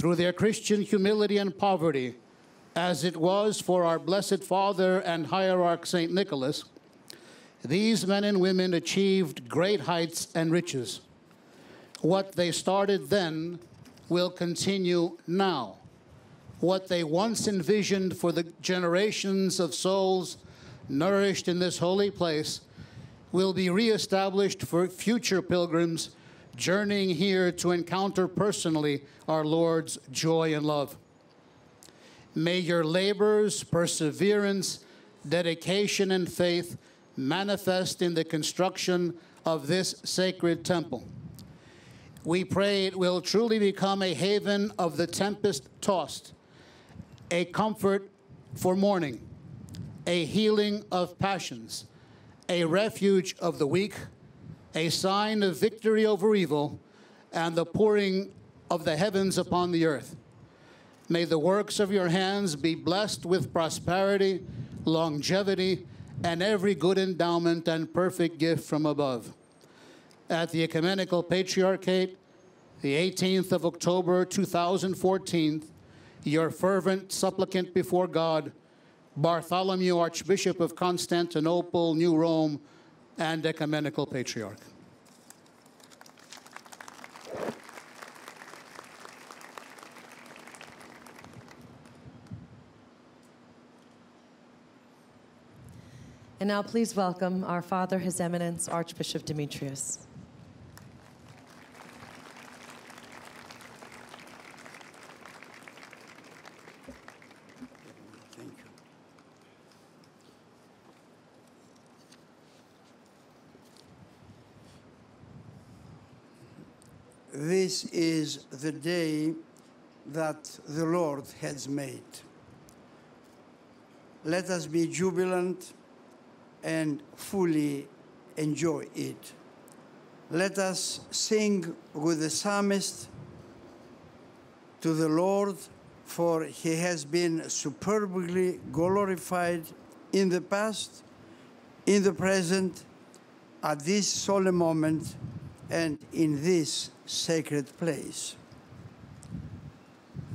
through their Christian humility and poverty as it was for our Blessed Father and Hierarch St. Nicholas, these men and women achieved great heights and riches. What they started then will continue now. What they once envisioned for the generations of souls nourished in this holy place will be reestablished for future pilgrims journeying here to encounter personally our Lord's joy and love. May your labors, perseverance, dedication, and faith manifest in the construction of this sacred temple. We pray it will truly become a haven of the tempest tossed, a comfort for mourning, a healing of passions, a refuge of the weak, a sign of victory over evil, and the pouring of the heavens upon the earth. May the works of your hands be blessed with prosperity, longevity, and every good endowment and perfect gift from above. At the Ecumenical Patriarchate, the 18th of October 2014, your fervent supplicant before God, Bartholomew, Archbishop of Constantinople, New Rome, and Ecumenical Patriarch.
And now please welcome our Father, His Eminence, Archbishop Demetrios.
This is the day that the Lord has made. Let us be jubilant and fully enjoy it. Let us sing with the psalmist to the Lord, for he has been superbly glorified in the past, in the present, at this solemn moment, and in this sacred place.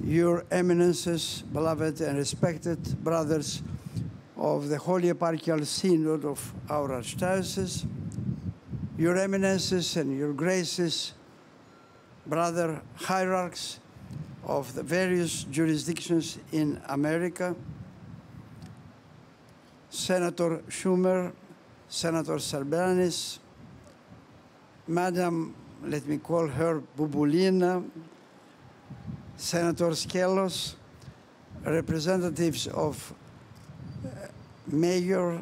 Your Eminences, beloved and respected brothers of the Holy Eparchial Synod of our Archdiocese, Your Eminences and Your Graces, brother hierarchs of the various jurisdictions in America, Senator Schumer, Senator Sarbanes, Madam, let me call her Bouboulina, Senator Skelos, representatives of uh, Mayor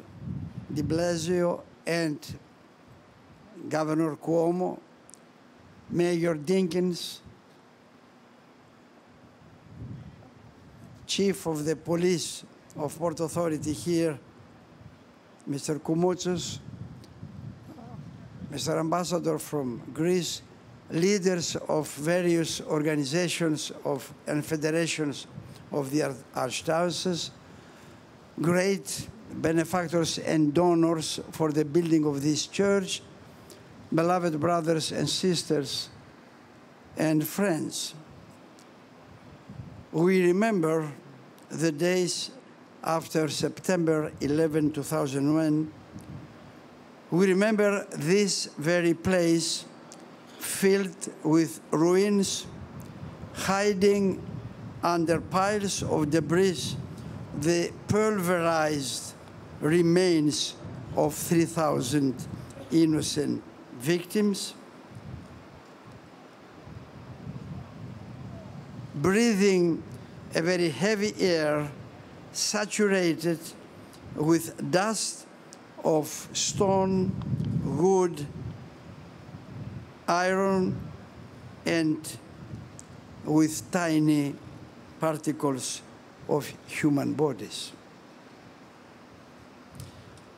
de Blasio and Governor Cuomo, Mayor Dinkins, Chief of the Police of Port Authority here, Mr. Koumoutsos, Mr. Ambassador from Greece, leaders of various organizations of, and federations of the archdiocese, great benefactors and donors for the building of this church, beloved brothers and sisters and friends. We remember the days after September 11, 2001. We remember this very place filled with ruins, hiding under piles of debris the pulverized remains of 3,000 innocent victims. Breathing a very heavy air saturated with dust of stone, wood, iron, and with tiny particles of human bodies.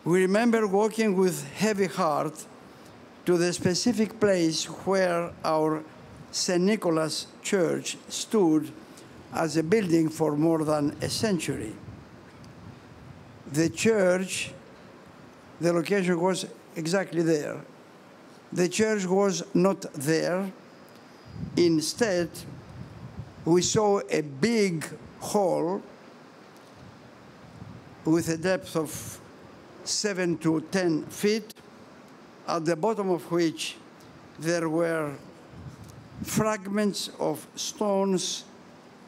We remember walking with heavy heart to the specific place where our St. Nicholas Church stood as a building for more than a century. The church, the location was exactly there. The church was not there. Instead, we saw a big hall with a depth of seven to 10 feet, at the bottom of which there were fragments of stones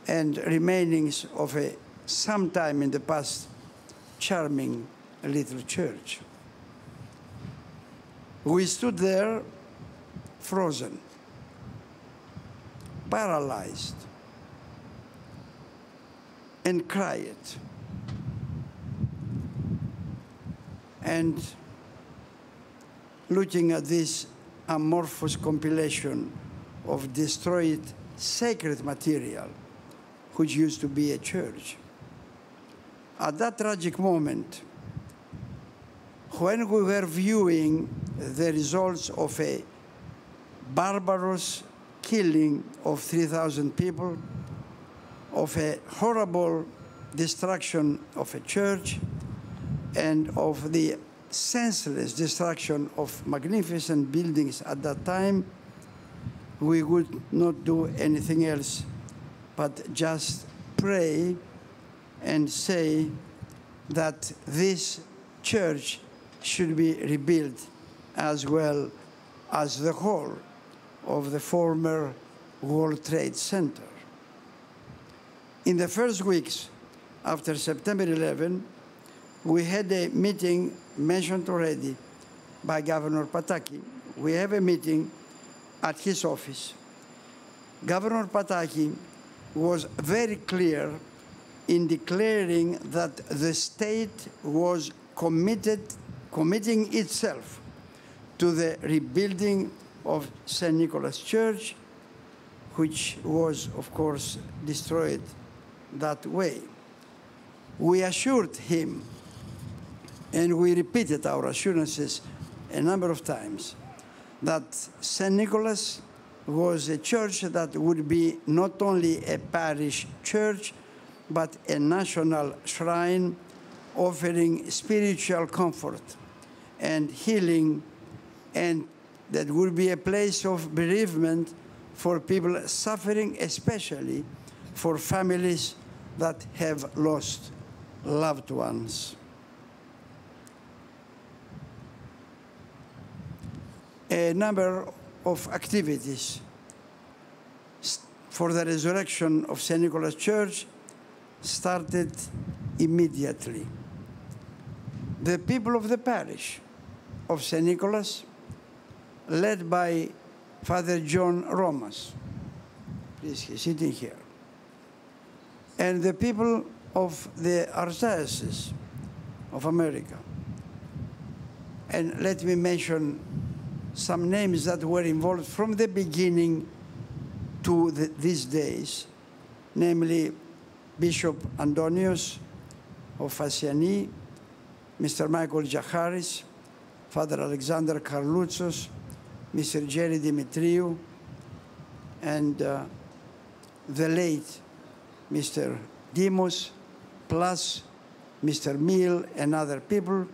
and remainings of a sometime in the past charming little church. We stood there frozen, paralyzed, and cried. And looking at this amorphous compilation of destroyed sacred material, which used to be a church. At that tragic moment, when we were viewing the results of a barbarous killing of 3,000 people, of a horrible destruction of a church, and of the senseless destruction of magnificent buildings at that time, we would not do anything else but just pray and say that this church should be rebuilt as well as the whole of the former World Trade Center. In the first weeks after September 11, we had a meeting mentioned already by Governor Pataki. We have a meeting at his office. Governor Pataki was very clear in declaring that the state was committed, committing itself to the rebuilding of St. Nicholas Church, which was, of course, destroyed that way. We assured him, and we repeated our assurances a number of times, that St. Nicholas was a church that would be not only a parish church, but a national shrine offering spiritual comfort and healing, and that would be a place of bereavement for people suffering, especially for families that have lost loved ones. A number of activities for the resurrection of St. Nicholas Church started immediately. The people of the parish of St. Nicholas, led by Father John Romas, please, he's sitting here, and the people of the Archdiocese of America. And let me mention some names that were involved from the beginning to the, these days, namely Bishop Antonios of Phasiane, Mr. Michael Jaharis, Father Alexander Karloutsos, Mr. Jerry Dimitriou, and uh, the late Mr. Demos, plus Mr. Mill and other people,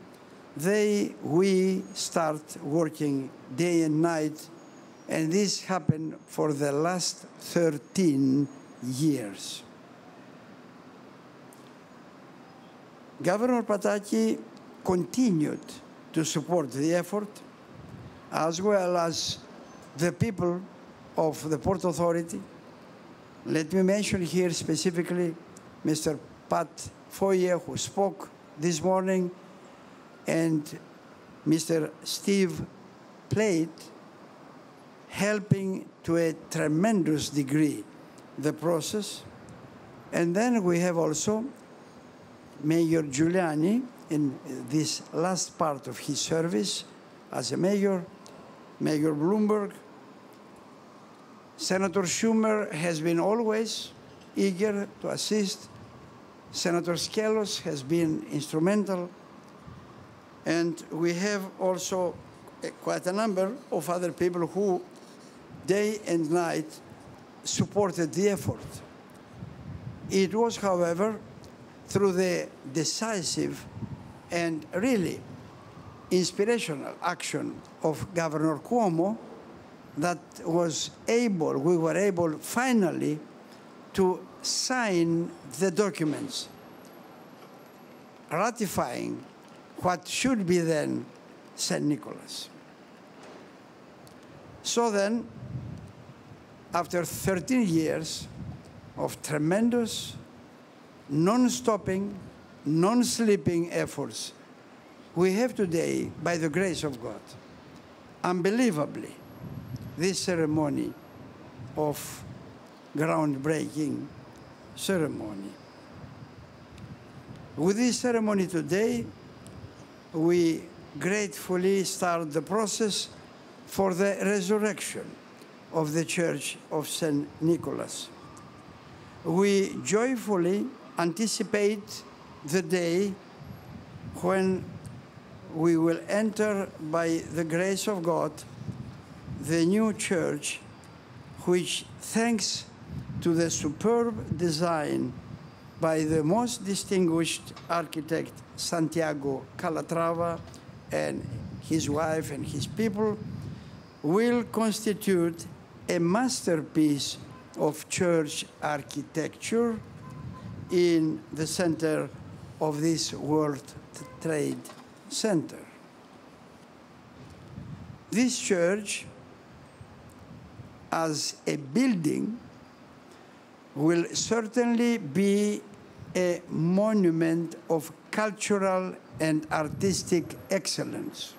they, we start working day and night, and this happened for the last 13 years. Governor Pataki continued to support the effort, as well as the people of the Port Authority. Let me mention here specifically Mr. Pat Foye, who spoke this morning, and Mr. Steve Plate, helping to a tremendous degree the process. And then we have also Mayor Giuliani in this last part of his service as a mayor, Mayor Bloomberg. Senator Schumer has been always eager to assist. Senator Skelos has been instrumental. And we have also quite a number of other people who, day and night, supported the effort. It was, however, through the decisive and really inspirational action of Governor Cuomo that was able, we were able finally to sign the documents ratifying what should be then St. Nicholas. So then, after 13 years of tremendous, non stopping, non sleeping efforts, we have today, by the grace of God, unbelievably, this ceremony of groundbreaking ceremony. With this ceremony today, we gratefully start the process for the resurrection of the Church of St. Nicholas. We joyfully anticipate the day when we will enter by the grace of God the new church, which, thanks to the superb design by the most distinguished architect Santiago Calatrava and his wife and his people, will constitute a masterpiece of church architecture in the center of this World Trade Center. This church, as a building, will certainly be a monument of cultural and artistic excellence.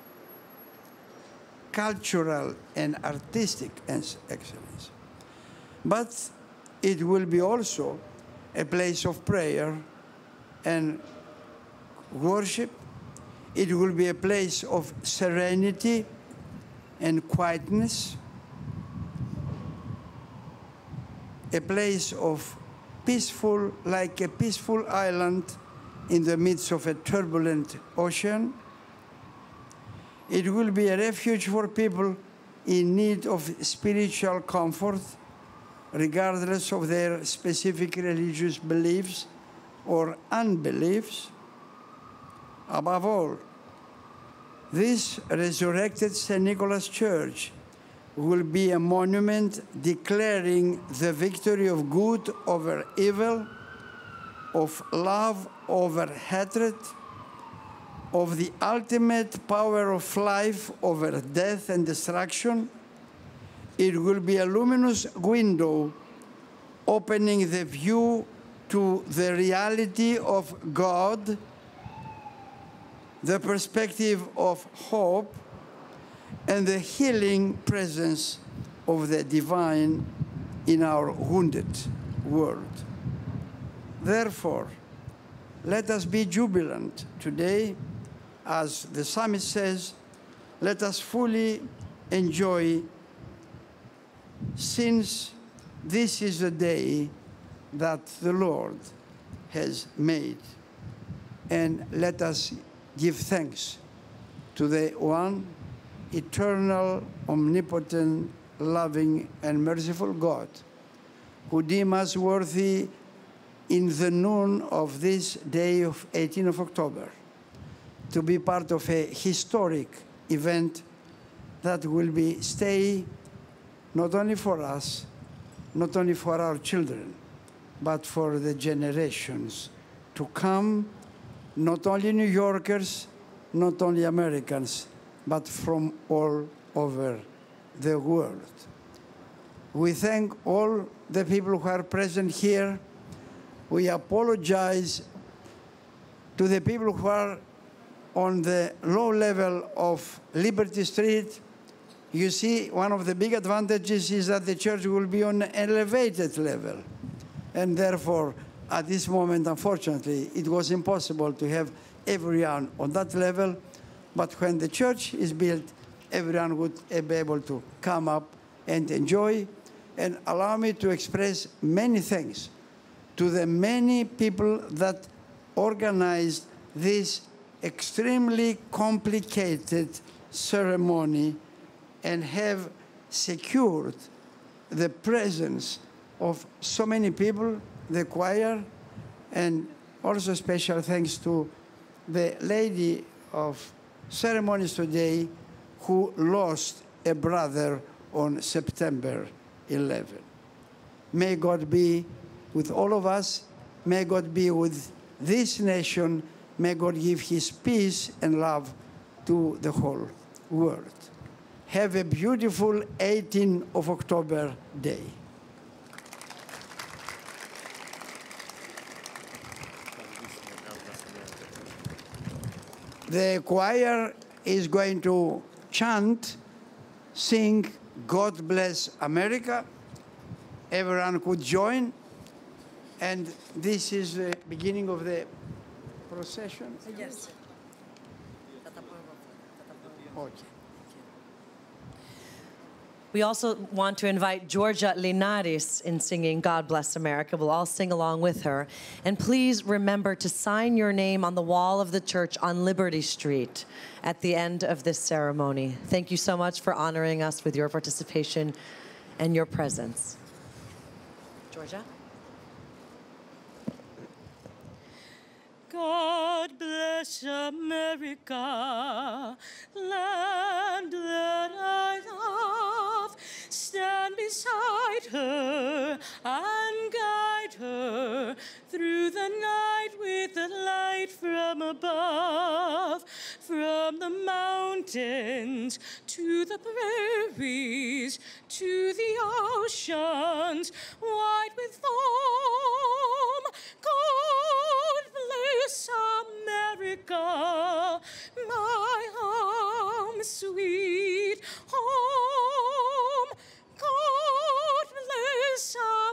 Cultural and artistic excellence. But it will be also a place of prayer and worship. It will be a place of serenity and quietness, a place of peaceful, like a peaceful island in the midst of a turbulent ocean. It will be a refuge for people in need of spiritual comfort, regardless of their specific religious beliefs or unbeliefs. Above all, this resurrected St. Nicholas Church will be a monument declaring the victory of good over evil, of love over hatred, of the ultimate power of life over death and destruction. It will be a luminous window opening the view to the reality of God, the perspective of hope, and the healing presence of the divine in our wounded world. Therefore, let us be jubilant today, as the psalmist says, let us fully enjoy, since this is the day that the Lord has made. And let us give thanks to the one eternal, omnipotent, loving, and merciful God, who deem us worthy in the noon of this day of 18th of October to be part of a historic event that will be stay not only for us, not only for our children, but for the generations to come, not only New Yorkers, not only Americans, but from all over the world. We thank all the people who are present here. We apologize to the people who are on the low level of Liberty Street. You see, one of the big advantages is that the church will be on an elevated level. And therefore, at this moment, unfortunately, it was impossible to have everyone on that level. But when the church is built, everyone would eh, be able to come up and enjoy. And allow me to express many thanks to the many people that organized this extremely complicated ceremony and have secured the presence of so many people, the choir, and also special thanks to the lady of ceremonies today who lost a brother on September 11. May God be with all of us. May God be with this nation. May God give his peace and love to the whole world. Have a beautiful 18 of October day. The choir is going to chant, sing God Bless America. Everyone could join. And this is the beginning of the procession.
Yes.
Okay.
We also want to invite Georgia Linares in singing God Bless America. We'll all sing along with her. And please remember to sign your name on the wall of the church on Liberty Street at the end of this ceremony. Thank you so much for honoring us with your participation and your presence. Georgia?
God bless America, land that I love. Stand beside her and guide her through the night with the light from above. From the mountains to the prairies to the oceans, white with foam. God is America, my home, sweet home. God bless America.